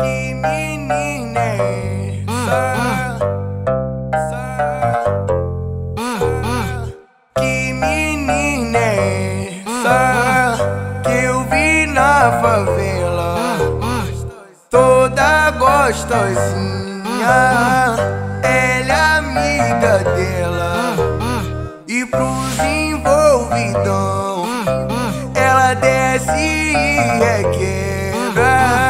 Que menina é? Que menina é? Que eu vi na favela Toda gostosinha Ela é amiga dela E pros envolvidão Ela desce e requebra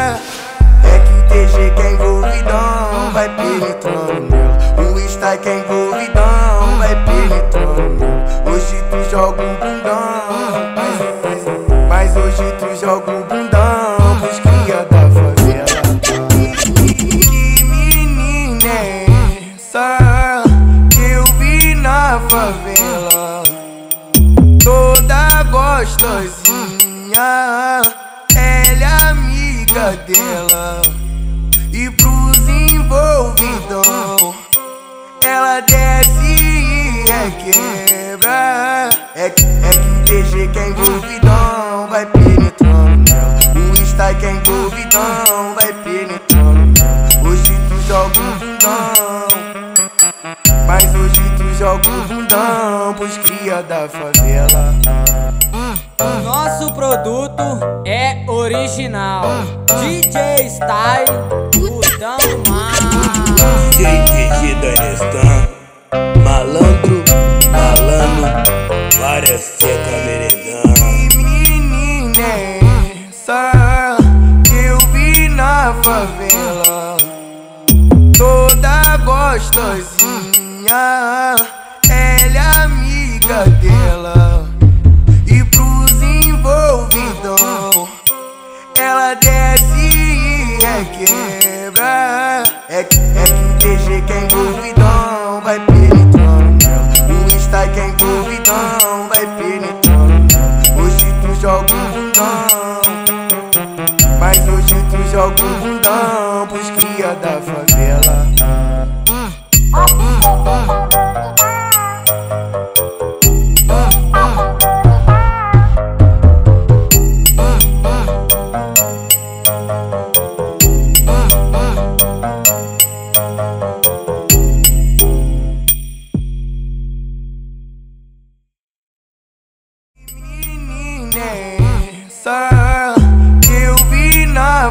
É que é envolvidão Vai penetrando. Nela O Insta que é envolvidão Vai penetrando. Hoje tu joga um bundão Mas hoje tu joga um bundão. Pros cria da favela. Que menina Que eu vi na favela. Toda gostosinha Ela é amiga dela E pros envolvidão Ela desce e requebra É que, é que TG que é envolvidão Vai penetrando O Insta que é envolvidão Vai penetrando Hoje tu joga um bundão Mas hoje tu joga um bundão Pros cria da favela nosso produto é original. DJ Style, botando mais. DJ TG da Nestan Malandro, malano Várias seca merendando Que menina é essa que eu vi na favela? Toda gostosinha, ela é amiga e requebra. É é que o TG que é envolvidão, vai penetrando nela. O Insta que é envolvidão, vai penetrando nela. Hoje tu joga um bundão, mas hoje tu joga um bundão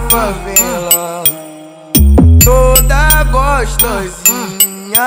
favela? Toda gostosinha,